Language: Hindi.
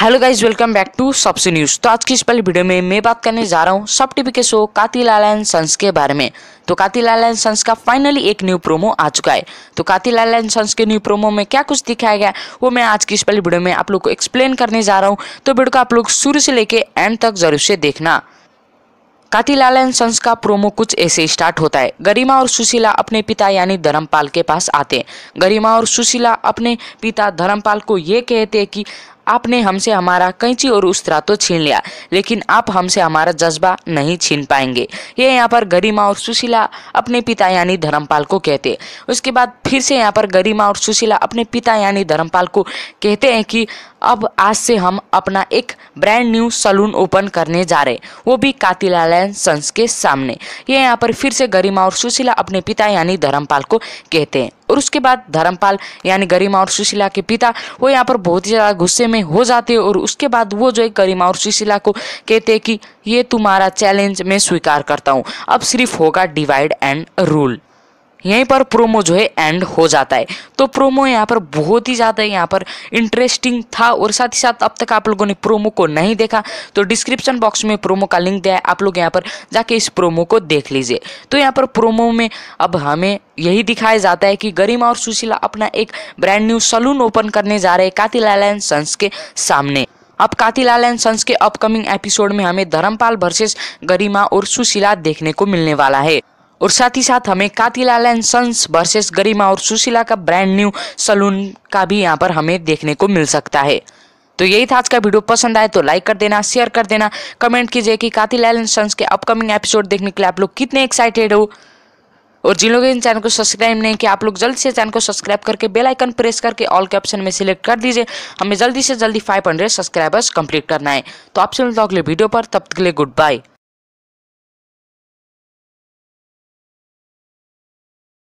Hello guys welcome back to सबसे न्यूज़ तो आज की इस पहले वीडियो में मैं बात करने जा रहा हूँ सब टीवी के शो कातिलाल एंड सन्स के बारे में। तो कातिलाल एंड सन्स का फाइनली एक न्यू प्रोमो आ चुका है। तो कातिलाल एंड सन्स के न्यू प्रोमो में क्या कुछ दिखाया गया, वो मैं आज की इस पहले वीडियो में आप लोग को एक्सप्लेन करने जा रहा हूँ। तो वीडियो को आप लोग शुरू से लेके एंड तक ज़रूर से देखना। कातिलाल एंड सन्स का प्रोमो कुछ ऐसे स्टार्ट होता है। गरिमा और सुशीला अपने पिता यानी धर्मपाल के पास आते हैं। गरिमा और सुशीला अपने पिता धर्मपाल को ये कहते हैं कि आपने हमसे हमारा कैंची और उस्तरा तो छीन लिया, लेकिन आप हमसे हमारा जज्बा नहीं छीन पाएँगे। ये यहाँ पर गरिमा और सुशीला अपने पिता यानी धर्मपाल को कहते उसके बाद फिर से यहाँ पर गरिमा और सुशीला अपने पिता यानी धर्मपाल को कहते हैं कि अब आज से हम अपना एक ब्रांड न्यू सलून ओपन करने जा रहे वो भी कातिलालयन सन्स के सामने। ये यहाँ पर फिर से गरिमा और सुशीला अपने पिता यानी धर्मपाल को कहते हैं। और उसके बाद धर्मपाल यानी गरिमा और सुशीला के पिता, वो यहाँ पर बहुत ही ज़्यादा गुस्से में हो जाते हैं। और उसके बाद वो जो है गरिमा और सुशीला को कहते हैं कि ये तुम्हारा चैलेंज मैं स्वीकार करता हूँ। अब सिर्फ़ होगा डिवाइड एंड रूल यहीं पर प्रोमो जो है एंड हो जाता है। तो प्रोमो यहाँ पर बहुत ही ज़्यादा यहाँ पर इंटरेस्टिंग था और साथ ही साथ अब तक आप लोगों ने प्रोमो को नहीं देखा तो डिस्क्रिप्शन बॉक्स में प्रोमो का लिंक दिया है। आप लोग यहाँ पर जाके इस प्रोमो को देख लीजिए। तो यहाँ पर प्रोमो में अब हमें यही दिखाया जाता है कि गरिमा और सुशीला अपना एक ब्रांड न्यू सलून ओपन करने जा रहे कातिलाल एंड सन्स के सामने। अब कातिलाल एंड सन्स के अपकमिंग एपिसोड में हमें धर्मपाल वर्सेस गरिमा और सुशीला देखने को मिलने वाला है। और साथ ही साथ हमें Katilal and sons versus Garima और सुशीला का ब्रांड न्यू सलून का भी यहाँ पर हमें देखने को मिल सकता है। तो यही था आज का वीडियो। पसंद आए तो लाइक कर देना शेयर कर देना कमेंट कीजिए कि कातिलाल एंड सन्स के अपकमिंग एपिसोड देखने के लिए आप लोग कितने एक्साइटेड हो। और जिन लोगों ने चैनल को सब्सक्राइब नहीं किया, आप लोग जल्दी से चैनल को सब्सक्राइब करके बेल आइकन प्रेस करके ऑल के ऑप्शन में सिलेक्ट कर दीजिए। हमें जल्दी से जल्दी 500 सब्सक्राइबर्स कंप्लीट करना है। तो आपसे मिलता अगले वीडियो पर। तब तक के लिए गुड बाय